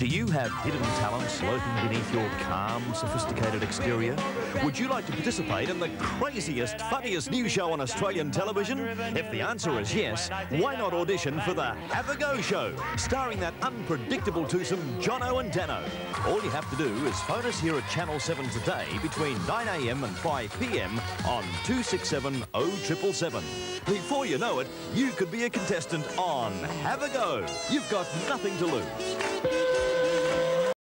Do you have hidden talents lurking beneath your calm, sophisticated exterior? Would you like to participate in the craziest, funniest new show on Australian television? If the answer is yes, why not audition for the Have a Go Show, starring that unpredictable twosome Jono and Dano? All you have to do is phone us here at Channel 7 today between 9am and 5pm on 267 0777. Before you know it, you could be a contestant on Have a Go. You've got nothing to lose.